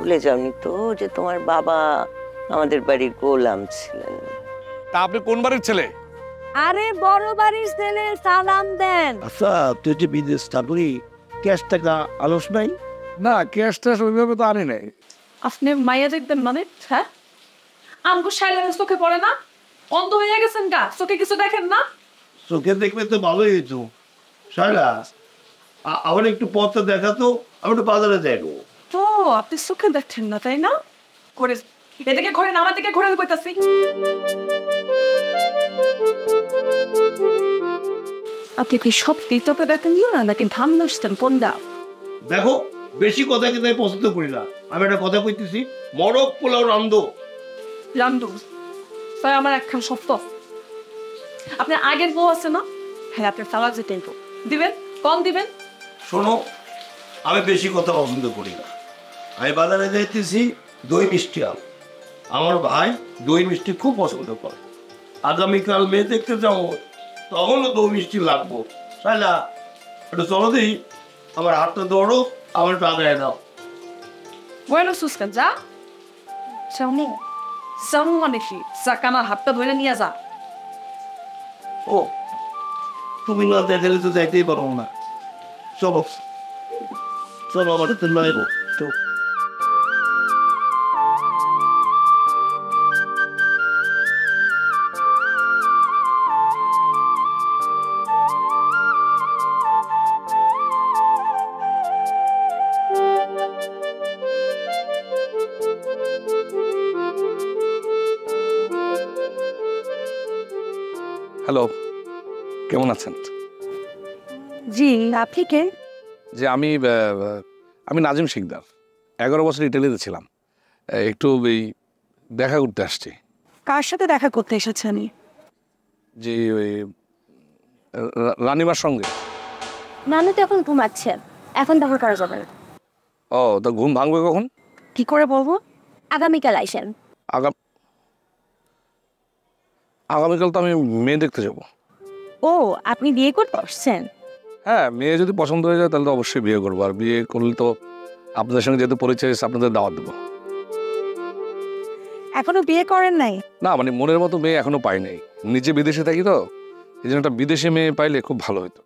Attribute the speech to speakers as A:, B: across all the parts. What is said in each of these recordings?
A: ভুলে যাওনি তো যে তোমার বাবা আমাদের বাড়ির গোলাম ছিলেন।
B: তা আপনি কোন বাড়ির ছেলে?
C: আরে বড় বাড়ির ছেলে সালাম দেন।
D: আচ্ছা তুই যে বিদেশ থাকলি ক্যাশ টাকা আলস নাই?
B: না ক্যাশ ট্যাশ ওইভাবে তো আনি নাই।
E: আপনি মাইয়া দেখবেন মানে হ্যাঁ? আমগো সাইলেন্স চোখে পড়ে না? অন্ধ হয়ে গেছেন গা চোখে কিছু দেখেন না?
D: চোখে দেখবে তো ভালোই হইতো। আ- আমার একটু পথটা দেখাতো আমি একটু বাজারে যাইবো
E: তো আপনি চোখে দেখছেন না তাই না? করে এদিকে ঘোরেন আমার দিকে ঘোরেন কইতাছি। আপনি কি চোখে দেখেন না নাকি ধান
D: দেখো বেশি কথা কিন্তু আমি পছন্দ করি না। আমি একটা কথা কইতেছি মরক পোলাও রান্ধো।
E: তাই আমার একখান সত্য আপনার আগের বউ আছে না? হ্যাঁ আপনার সালাদ দিবেন? কম দিবেন?
D: শোনো আমি বেশি কথা পছন্দ করি না। আমি বাজারে যাইতেছি দই মিষ্টি আম। আমার ভাই দই মিষ্টি খুব পছন্দ করে। আগামীকাল মেয়ে দেখতে যাব তখনও দই মিষ্টি লাগবো। তাই না একটু চলো দিই আমার হাতটা দৌড়ো আমার আগায় দাও।
E: Bueno, Suskan, যা। যাও যাও মানে কি? আমার হাতটা ধরে নিয়ে যা।
D: ও তুমি না দেখালে তো যাইতেই পারো না। চলো চলো আমার তো নয়
B: হ্যালো কেমন আছেন?
C: জি আপনি কে?
B: যে আমি আমি নাজিম শিকদার। এগারো বছর ইটালিতে ছিলাম। একটু এই দেখা করতে আসছি।
C: কার সাথে দেখা করতে এসেছেন
B: যে ওই রানিমার সঙ্গে।
F: নানু তো এখন ঘুমাচ্ছেন এখন দেখা করা যাবে।
B: ও তো ঘুম ভাঙবে কখন?
C: কি করে বলব?
F: আগামীকাল আইসেন
B: আগাম আগামীকাল তো আমি মেয়ে দেখতে যাব।
C: ও আপনি বিয়ে করতে আসছেন?
B: হ্যাঁ মেয়ে যদি পছন্দ হয়ে যায় তাহলে তো অবশ্যই বিয়ে করব। আর বিয়ে করলে তো আপনাদের সঙ্গে যেহেতু পরিচয় আপনাদের দাওয়াত দেবো।
C: এখনও বিয়ে করেন নাই?
B: না মানে মনের মতো মেয়ে এখনও পাই নাই। নিজে বিদেশে থাকি তো এই জন্য একটা বিদেশে মেয়ে পাইলে খুব ভালো হতো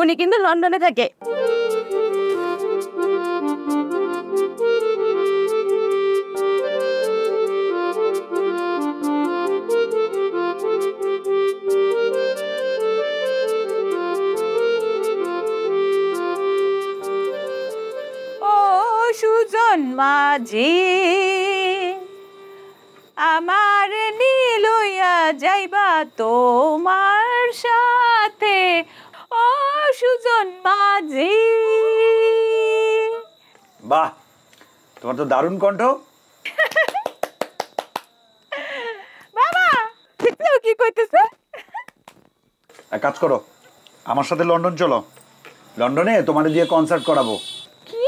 C: উনি কিন্তু লন্ডনে থাকে। মাঝি আমার নীলইয়া যাইবা তোমার সাথে ও সুজন মাঝি।
G: বাহ তোমার তো দারুণ কণ্ঠ।
C: বাবা কি কইতেছে?
G: এক কাজ করো আমার সাথে লন্ডন চলো। লন্ডনে তোমার দিয়ে কনসার্ট করাবো।
C: কি?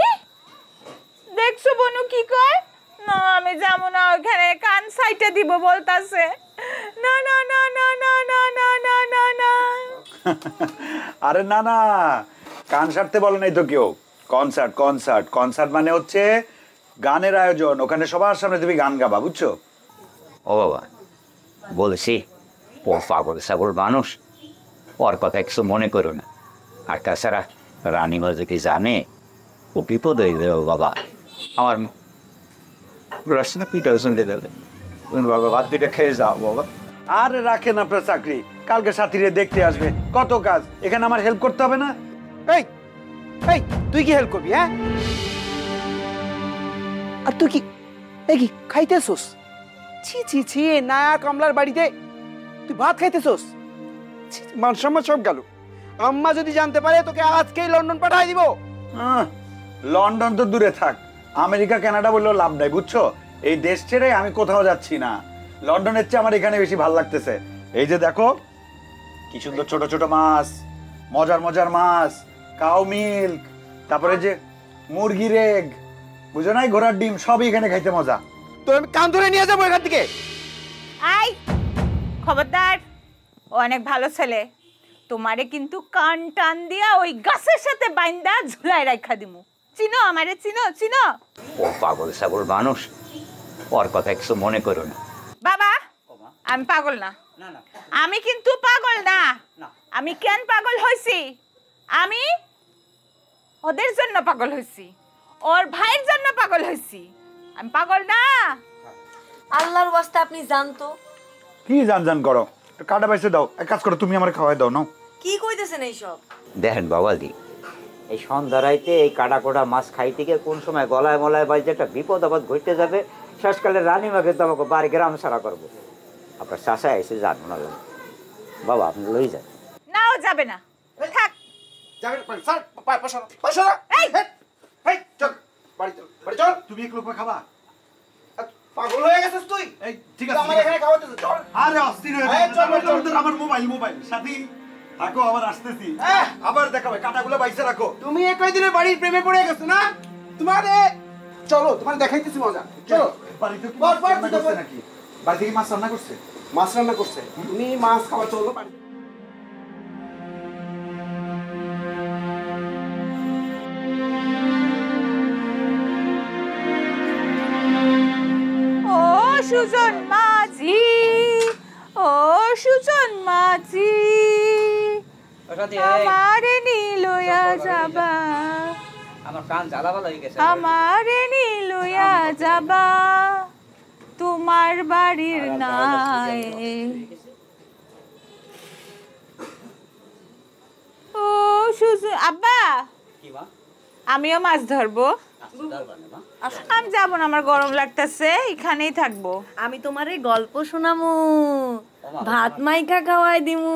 C: দেখছ কি কয়? না আমি যাব না ওখানে কান সাইটে দিব বলতাছে। না না না না না না না না না না।
G: আরে না না কান সারতে বলে নাই তো কেউ। Concert concert. কনসার্ট মানে হচ্ছে গানের আয়োজন। ওখানে সবার সামনে তুমি গান গাবা বুঝছ?
H: ও বাবা বলেছি ও পাগল সাগর মানুষ। ওর কথা কিছু মনে করো না। আর তাছাড়া রানী রানীমা যদি জানে? ও বিপদ হয়ে যাবে বাবা। আমার শুনতে দেবে তুমি বাবা ভাত দুইটা খেয়ে যাও বাবা
G: আর রাখেন আপনার চাকরি। কালকে সাথীরে দেখতে আসবে। কত কাজ? এখানে আমার হেল্প করতে হবে না?
I: এই এই তুই কি হেল্প করবি হ্যাঁ? আর তুই কি এই কি খাইতেছোস? ছি ছি ছি নায়া কামলার বাড়িতে। তুই ভাত খাইতেছোস? ছি, মান সম্মান সব গেল। আম্মা যদি জানতে পারে তোকে আজকেই লন্ডন পাঠাই দিব।
G: লন্ডন তো দূরে থাক। আমেরিকা কানাডা বললেও লাভ নাই বুঝছ? এই দেশ ছেড়ে আমি কোথাও যাচ্ছি না। লন্ডনের চেয়ে আমার এখানে বেশি ভালো লাগতেছে। এই যে দেখো কি সুন্দর ছোট ছোট মাছ মজার মজার মাছ কাউ মিল্ক তারপরে যে মুরগি রেগ বুঝো নাই? ঘোড়ার ডিম সবই এখানে খাইতে মজা।
I: তো আমি কান ধরে নিয়ে যাব এখান থেকে।
C: আই খবরদার ও অনেক ভালো ছেলে। তোমারে কিন্তু কান টান দিয়া ওই গাছের সাথে বাইন্দা ঝুলাই রাখা দিমু। চিনো আমারে চিনো চিনো।
H: ও পাগল ছাগল মানুষ। ওর কথা কিছু মনে করো না।
C: বাবা আমি পাগল না। আমি কিন্তু পাগল না। আমি কেন পাগল হইছি? আমি ওদের জন্য পাগল হইছি। ওর ভাইয়ের জন্য পাগল হইছি। আমি পাগল না।
J: আল্লাহর ওয়াস্তে আপনি জানতো।
G: কি জান জান করো? একটু কাটা বাইসে দাও। এক কাজ করো তুমি আমার খাওয়াই দাও নাও।
J: কি কইতেছেন এইসব?
H: দেখেন বাবাদি এই সন্ধ্যা রাইতে এই কাটা কোটা মাছ খাইতে গিয়ে কোন সময় গলায় মলায় বাজে একটা বিপদ আপদ ঘটতে যাবে শেষকালে রানীমাকে তো আমাকে বাড়ি গ্রাম সারা করব। আপনার চাষা এসে জানব না বাবা আপনি লই যান।
C: নাও যাবে না। থাক।
I: যাবেন স্যার পাশা পাশা
C: এই!
I: এই চল বাড়ি চল বাড়ি চল।
G: তুমি এক লোক খাবা?
I: পাগল হয়ে গেছিস তুই?
G: ঠিক
I: তুই আমার এখানে খাওয়াতেছিস চল।
G: আরে অস্থির হয়ে
I: এই, চল,
G: যাচ্ছে।
I: চল,
G: তোর আমার মোবাইল মোবাইল। সাথী থাকো আবার আসতেছি। আবার দেখাবে কাটাগুলো বাইসে রাখো।
I: তুমি একই দিনের বাড়ির প্রেমে পড়ে গেছো না? তোমার চলো তোমার দেখাইতেছি মজা। চলো।
G: বাড়িতে। নাকি? মাছ রান্না করছে?
I: মাছ রান্না করছে। তুমি মাছ খাওয়া চলো
C: সুজন মাঝি ও সুজন মাঝি। আমারে নিলয়া যাবা।
H: আমার কান জ্বালা ভালো হয়ে গেছে।
C: আমারে নিলয়া যাবা। তোমার বাড়ির নাই। ও সুজন আব্বা! আমিও মাছ ধরবো। আমি যাব না আমার গরম লাগতেছে। এখানেই থাকব।
J: আমি তোমার এই গল্প শোনামু। ভাত মাইকা খাওয়াই দিমু।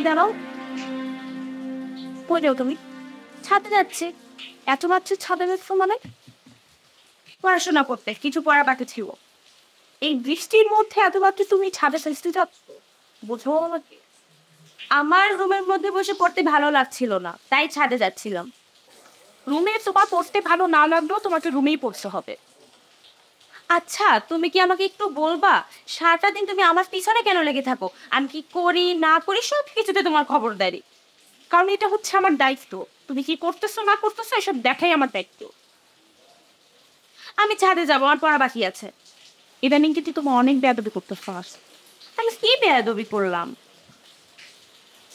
K: এই দাঁড়াও। কই তুমি। ছাদে যাচ্ছি। এত রাত্রে ছাদে যাচ্ছ মানে? পড়াশোনা করতে, কিছু পড়া বাকি ছিল। এই বৃষ্টির মধ্যে এত রাত্রে তুমি ছাদে সাজতে যাচ্ছ? বুঝো আমাকে। আমার রুমের মধ্যে বসে পড়তে ভালো লাগছিল না, তাই ছাদে যাচ্ছিলাম। রুমে তোমার পড়তে ভালো না লাগলেও তোমাকে রুমেই পড়তে হবে। আচ্ছা তুমি কি আমাকে একটু বলবা, সারাটা দিন তুমি আমার পিছনে কেন লেগে থাকো? আমি কি করি, না করি সব কিছুতে তোমার খবর খবরদারি কারণ এটা হচ্ছে আমার দায়িত্ব। তুমি কি করতেছো, না করতেছো, এসব দেখাই আমার দায়িত্ব। আমি ছাদে যাব, আমার পড়া বাকি আছে। ইদানিং কিন্তু তোমার অনেক বেয়াদবি করতে ফার্স্ট তাহলে কি বেয়াদবি করলাম?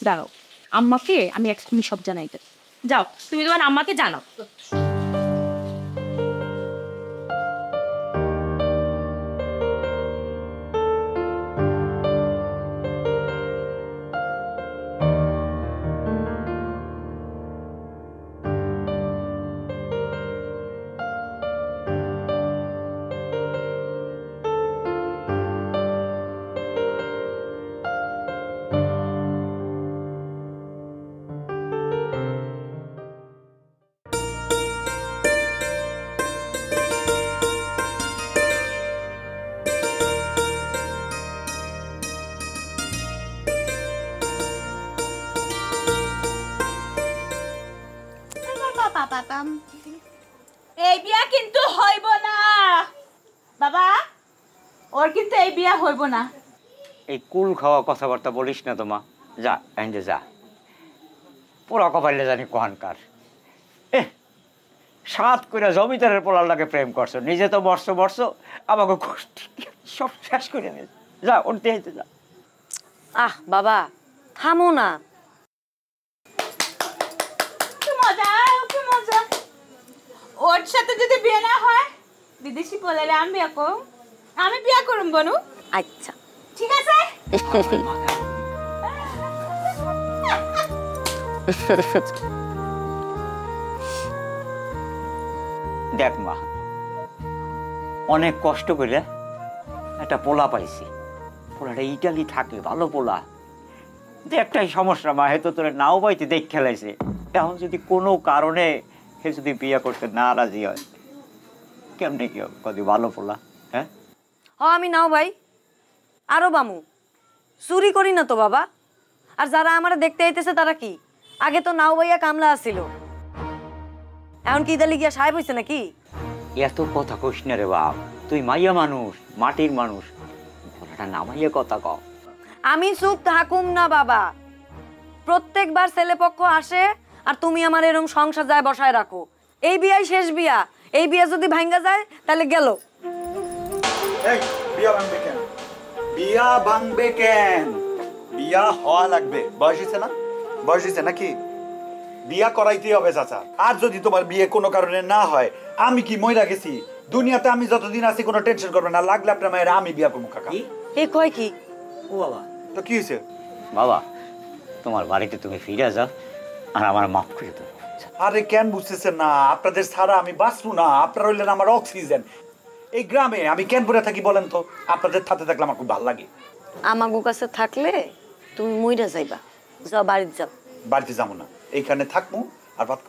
K: দাঁড়াও, আম্মাকে আমি এক্ষুনি সব জানাইতে যাও, তুমি তোমার আম্মাকে জানাও।
C: এই বিয়া কিন্তু হইব না। বাবা ওর কিন্তু এই বিয়া হইব না।
H: এই কুল খাওয়া কথাবার্তা বলিস না তোমা যা এন্ডে যা পুরা কপাইলে জানি কহানকার এ সাত করে জমিদারের পোলার লাগে প্রেম করছ। নিজে তো বর্ষ বর্ষ আমাকে গোষ্ঠী সব শেষ করে নিয়ে যা উঠতে হইতে যা।
J: আহ বাবা থামো না
C: কি মজা কি মজা ওর সাথে যদি বিয়ে না হয় বিদেশি বলে আমি বিয়া করুম আমি বিয়া করুম বনু।
J: আচ্ছা।
C: ঠিক আছে?
H: দেখ মা অনেক কষ্ট করে একটা পোলা পাইছি। পোলাটা ইটালি থাকে ভালো পোলা। একটাই সমস্যা মা হয়তো তোরা নাও পাইতে দেখ খেলাইছে। এখন যদি কোনো কারণে সে যদি বিয়ে করতে না রাজি হয় কেমনে কি কদি ভালো পোলা হ্যাঁ?
J: হ আমি নাও ভাই। আরও বামু। চুরি করি না তো বাবা। আর যারা আমার দেখতে আইতেছে তারা কি? আগে তো নাও ভাইয়া কামলা আসিল। এখন কি ইদালি গিয়া সাহেব হইছে নাকি?
H: এত কথা কইস না রে বাপ। তুই মাইয়া মানুষ মাটির মানুষ। বলাটা নামাইয়া কথা কও।
J: আমি চুপ থাকুম না বাবা। প্রত্যেকবার ছেলেপক্ষ আসে আর তুমি আমার এরকম সংসার যায় বসায় রাখো। এই বিয়াই শেষ বিয়া। এই বিয়া যদি ভাঙ্গা যায় তাহলে গেল।
G: এই বিয়া ভাঙবে কেন? বিয়া ভাঙবে কেন? বিয়া হওয়া লাগবে। বয়স হয়েছে না? বয়স হয়েছে নাকি? বিয়া করাইতেই হবে চাচা। আর যদি তোমার বিয়ে কোনো কারণে না হয় আমি কি মইরা গেছি? দুনিয়াতে আমি যতদিন আছি কোনো টেনশন করবে না। লাগলে আপনার মায়ের আমি বিয়া করব কাকা।
J: এ কয় কি?
H: ও বাবা।
G: তো কি হয়েছে?
H: বাবা তোমার বাড়িতে তুমি ফিরে যাও। আর আমার মাফ করে দাও
G: আরে কেন বুঝতেছেন না? আপনাদের ছাড়া আমি বাঁচবো না। আপনারা হইলেন আমার অক্সিজেন। এই গ্রামে আমি কেন পড়ে থাকি বলেন তো? আপনাদের সাথে থাকলে আমার খুব ভালো লাগে।
J: আমাগো কাছে থাকলে তুমি মইরা যাইবা। যাও বাড়িতে যাও।
G: বাড়িতে যাব না। এইখানে থাকব আর ভাত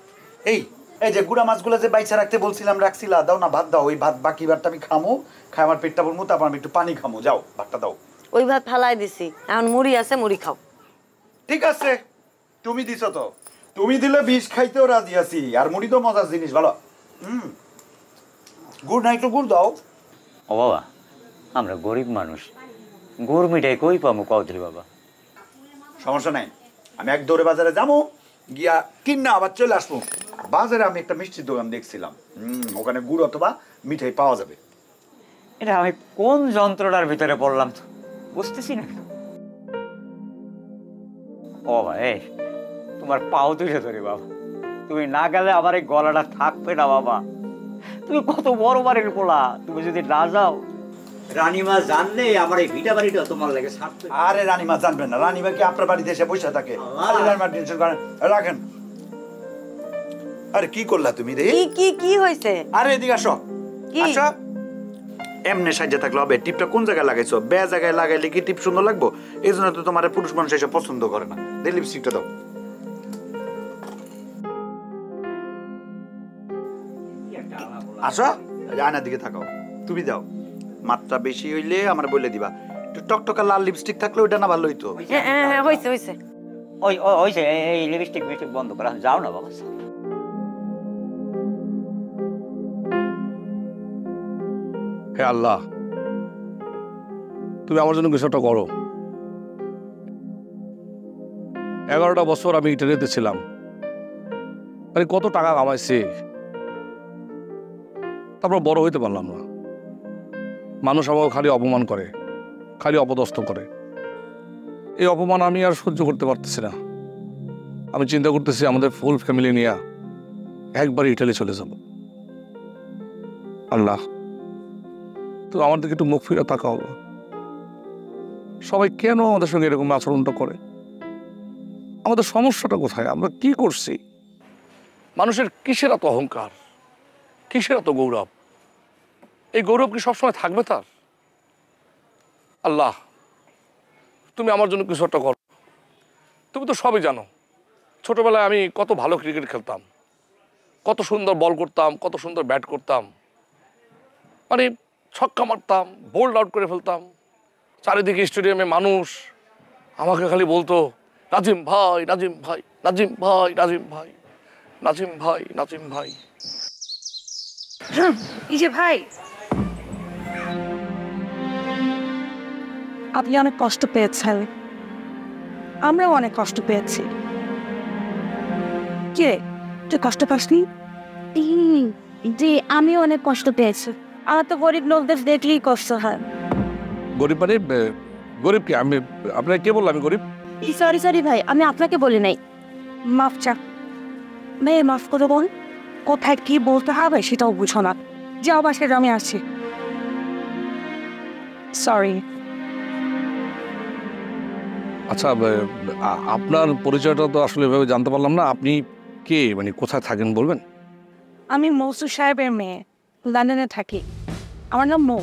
G: এই এই যে গুড়া মাছগুলো যে বাইচা রাখতে বলছিলাম রাখছিলা দাও না ভাত দাও। ওই ভাত বাকি ভাতটা আমি খামো খাই আমার পেটটা ভরমু তারপর আমি একটু পানি খামো। যাও ভাতটা দাও।
J: ওই ভাত ফালাই দিছি। এখন মুড়ি আছে মুড়ি খাও।
G: ঠিক আছে। তুমি দিছো তো। তুমি দিলে বিষ খাইতেও রাজি আছি আর মুড়ি তো মজার জিনিস ভালো। হুম। গুড় নাই তো গুড় দাও।
H: ও বাবা আমরা গরিব মানুষ। গুড় মিঠাই কই পামু কৌধরি বাবা?
G: সমস্যা নাই আমি এক দৌড়ে বাজারে যাব গিয়া কিনা আবার চলে আসব। বাজারে আমি একটা মিষ্টির দোকান দেখছিলাম। হুম ওখানে গুড় অথবা মিঠাই পাওয়া যাবে।
H: এটা আমি কোন যন্ত্রটার ভিতরে পড়লাম তো? বুঝতেছি না। ও বাবা এই তোমার পাও তুলে ধরে বাবা। তুমি না গেলে আমার এই গলাটা থাকবে না বাবা। তুমি কত বড় বাড়ির পোলা তুমি যদি না যাও। রানীমা জানলে আমার এই ভিটা বাড়িটা তোমার লাগে ছাড়তে।
G: আরে রানীমা জানবেন না রানীমা কি আপনার বাড়িতে এসে বসে থাকে? আরে রানীমা টেনশন করেন। রাখেন। আরে কি করলা তুমি রে?
J: কি কি কি হইছে
G: আরে এদিকে আসো।
J: কি?
G: আসো। এমনি সাহায্য থাকলে হবে। টিপটা কোন জায়গায় লাগাইছো? বে জায়গায় লাগাইলে কি টিপ সুন্দর লাগবো? এই জন্য তো তোমার পুরুষ মানুষ এসে পছন্দ করে না। দে লিপস্টিকটা দাও। আসো আয়নার দিকে থাকাও তুমি দাও মাত্রা বেশি হইলে আমার বলে দিবা। একটু টকটকা লাল লিপস্টিক থাকলে ওইটা না ভালো হইতো।
J: হ্যাঁ হ্যাঁ হ্যাঁ, হইছে হইছে।
H: ওই ওই- ওই এই লিপস্টিক মিস্টিক বন্ধ করা যাও না বাবা।
B: হে আল্লাহ তুমি আমার জন্য কিছু একটা করো। এগারোটা বছর আমি ইটালিতে ছিলাম। মানে কত টাকা কামাইছি। তারপর বড় হইতে পারলাম না। মানুষ আমাকে খালি অপমান করে, খালি অপদস্থ করে। এই অপমান আমি আর সহ্য করতে পারতেছি না। আমি চিন্তা করতেছি আমাদের ফুল ফ্যামিলি নিয়ে একবার ইটালি চলে যাব। আল্লাহ তো আমার দিকে একটু মুখ ফিরে তাকাও না। সবাই কেন আমাদের সঙ্গে এরকম আচরণটা করে? আমাদের সমস্যাটা কোথায়? আমরা কি করছি? মানুষের কিসের এত অহংকার? কিসের এত গৌরব? এই গৌরব কি সবসময় থাকবে তার? আল্লাহ, তুমি আমার জন্য কিছু একটা করো। তুমি তো সবই জানো, ছোটবেলায় আমি কত ভালো ক্রিকেট খেলতাম, কত সুন্দর বল করতাম, কত সুন্দর ব্যাট করতাম মানে ছক্কা মারতাম, বোল্ড আউট করে ফেলতাম, চারিদিকে স্টেডিয়ামে মানুষ আমাকে খালি বলতো, নাজিম ভাই নাজিম ভাই নাজিম ভাই নাজিম ভাই নাজিম ভাই নাজিম ভাই।
F: ভাই আপনি অনেক কষ্ট পেয়েছেন। আমরাও অনেক কষ্ট পেয়েছি। কে তুই কষ্ট পাসনি?
L: যে আমি অনেক কষ্ট পেয়েছি।
F: আমার তো গরিব লোকদের দেখলেই কষ্ট হয়।
B: গরিব মানে গরিব কি? আমি আপনাকে কে বললাম আমি গরিব?
L: সরি সরি ভাই আমি আপনাকে বলি নাই।
F: মাফ চা। মেয়ে মাফ করে বল কোথায় কি বলতে হবে সেটাও বুঝো না। যাও বাসায় আমি আসছি। সরি
B: আচ্ছা আপনার পরিচয়টা তো আসলে এভাবে জানতে পারলাম না। আপনি কে? মানে কোথায় থাকেন বলবেন?
F: আমি মৌসুর সাহেবের মেয়ে লন্ডনে থাকি। আমার নাম মৌ।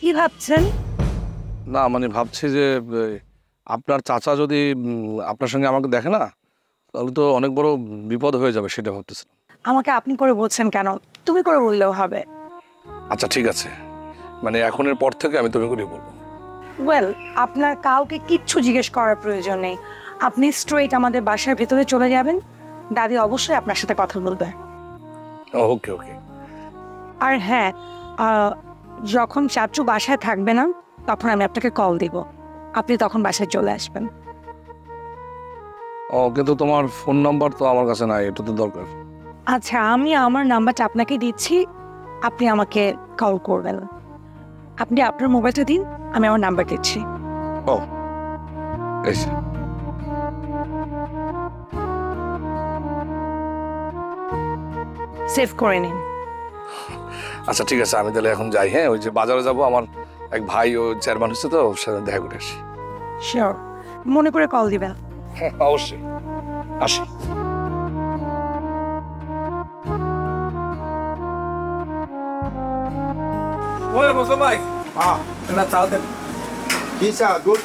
F: কি ভাবছেন?
B: না মানে ভাবছি যে আপনার চাচা যদি আপনার সঙ্গে আমাকে দেখে না তাহলে তো অনেক বড় বিপদ হয়ে যাবে সেটা ভাবতেছিলাম।
F: আমাকে আপনি করে বলছেন কেন? তুমি করে বললেও হবে।
B: আচ্ছা ঠিক আছে। মানে এখনের পর থেকে আমি তুমি করে বলব।
F: ওয়েল আপনার কাউকে কিচ্ছু জিজ্ঞেস করার প্রয়োজন নেই। আপনি স্ট্রেট আমাদের বাসার ভেতরে চলে যাবেন। দাদি অবশ্যই আপনার সাথে কথা বলবে।
B: ওকে ওকে
F: আর হ্যাঁ যখন চাচু বাসায় থাকবে না তখন আমি আপনাকে কল দিব। আপনি তখন বাসায় চলে আসবেন।
B: ও কিন্তু তোমার ফোন নাম্বার তো আমার কাছে নাই এটা তো দরকার।
F: আচ্ছা আমি আমার নাম্বারটা আপনাকে দিচ্ছি। আপনি আমাকে কল করবেন। আপনি আপনার মোবাইলটা দিন আমি আমার নাম্বার দিচ্ছি।
B: ও
F: সেভ করে নিন।
B: আচ্ছা ঠিক আছে আমি তাহলে এখন যাই হ্যাঁ? ওই যে বাজারে যাব আমার এক ভাই ও চেয়ারম্যান হচ্ছে তো ওর সাথে দেখা করে আসি।
F: শিওর মনে করে কল দিবেন।
B: হ্যাঁ অবশ্যই। আসি।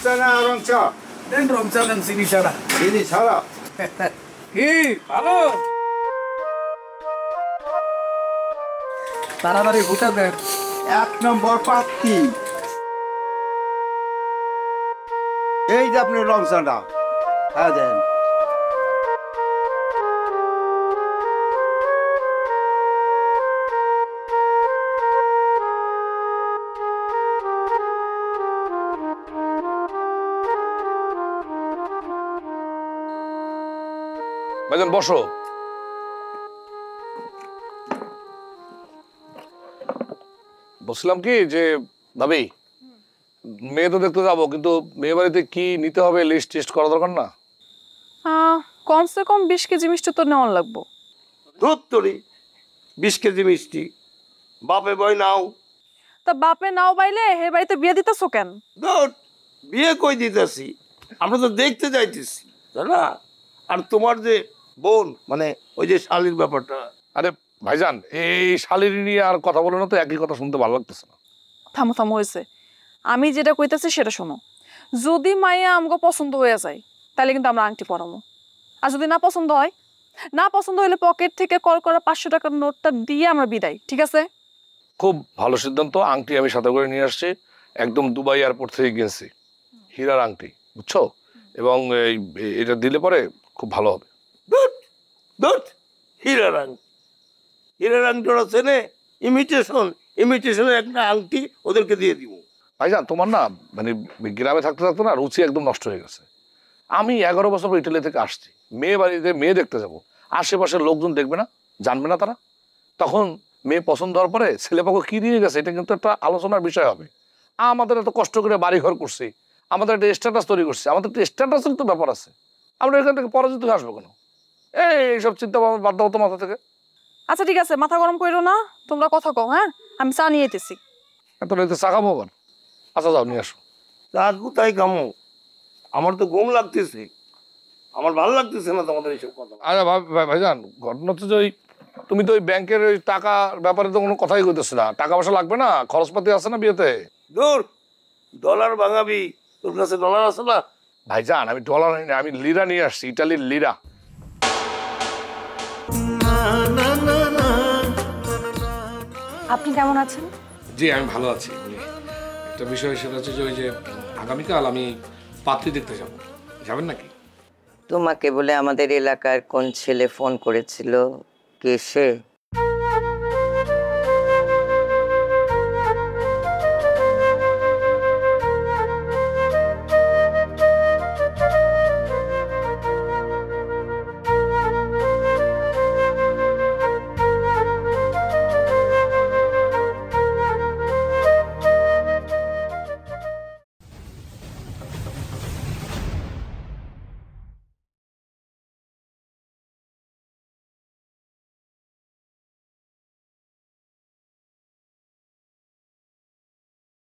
M: চা না রং চা
N: দেন রং চা দেন চিনি ছাড়া।
M: চিনি ছাড়া?
N: তাড়াতাড়ি ভুটা দেন।
M: এক নম্বর পাত্তি। এই যে আপনি রং চাটা হ্যাঁ দেন।
B: ভাইজান বসো। বলছিলাম কি যে ভাবি মেয়ে তো দেখতে যাব কিন্তু মেয়ে বাড়িতে কি নিতে হবে লিস্ট টিস্ট করা দরকার না?
E: কমসে কম বিশ কেজি মিষ্টি তো নেওয়ার লাগবো।
D: দুধ তরি বিশ কেজি মিষ্টি। বাপে বই নাও।
E: তা বাপে নাও বাইলে হে বাড়িতে বিয়ে দিতেছো কেন?
D: দুধ বিয়ে কই দিতেছি? আমরা তো দেখতে যাইতেছি না আর তোমার যে বোন মানে ওই যে শালির ব্যাপারটা।
B: আরে ভাইজান এই শালিনী নিয়ে আর কথা বলো না তো একই কথা শুনতে ভালো লাগতেছে না।
E: থামো থামো হয়েছে। আমি যেটা কইতেছি সেটা শোনো। যদি মাইয়া আমগো পছন্দ হয়ে যায় তাহলে কিন্তু আমরা আংটি পরামো। আর যদি না পছন্দ হয় না পছন্দ হলে পকেট থেকে কল করা পাঁচশো টাকার নোটটা দিয়ে আমরা বিদায় ঠিক আছে?
B: খুব ভালো সিদ্ধান্ত আংটি আমি সাথে করে নিয়ে আসছি। একদম দুবাই এয়ারপোর্ট থেকে কিনছি হীরার আংটি বুঝছ? এবং এই এটা দিলে পরে খুব ভালো হবে।
D: দুধ হীরার আংটি হীরার আংটি ওরা চেনে ইমিটেশন ইমিটেশনের একটা আংটি ওদেরকে দিয়ে দিব।
B: ভাইজান, তোমার না মানে গ্রামে থাকতে থাকতে না রুচি একদম নষ্ট হয়ে গেছে। আমি এগারো বছর পর ইটালি থেকে আসছি। মেয়ে বাড়িতে মেয়ে দেখতে যাব। আশেপাশের লোকজন দেখবে না, জানবে না তারা। তখন মেয়ে পছন্দ হওয়ার পরে ছেলেপক্ষ কী দিয়ে গেছে, এটা কিন্তু একটা আলোচনার বিষয় হবে। আমাদের এত কষ্ট করে বাড়ি ঘর করছি, আমাদের একটা স্ট্যাটাস তৈরি করছি, আমাদের একটা স্ট্যাটাসের তো ব্যাপার আছে। আমরা এখান থেকে পরাজিত আসব কেন? এই এইসব চিন্তা ভাবনা বাদ দাও তো মাথা থেকে।
E: আচ্ছা ঠিক আছে মাথা গরম করো না তোমরা কথা কও হ্যাঁ? আমি চা নিয়ে এতেছি
B: আবার আচ্ছা যাও নিয়ে আসো।
D: কোথায় কামো আমার তো ঘুম লাগতেছে। আমার ভালো লাগতেছে না তোমাদের এইসব কথা।
B: ভাই ভাই- ভাইজান ঘটনা ওই তুমি তো ওই ব্যাংকের ওই টাকার ব্যাপারে তো কোনো কথাই কইতেছ না। টাকা পয়সা লাগবে না? খরচপাতি আছে না বিয়েতে?
D: দূর ডলার ভাঙাবি। তোর কাছে ডলার আছে না?
B: ভাইজান আমি ডলার আনি না, আমি লিরা নিয়ে আসছি ইটালির লিরা।
F: আপনি কেমন আছেন?
B: জি আমি ভালো আছি। একটা বিষয় সেটা হচ্ছে যে ওই যে আগামীকাল আমি পাত্রী দেখতে যাব। যাবেন নাকি?
A: তোমাকে বলে আমাদের এলাকার কোন ছেলে ফোন করেছিল? কে সে?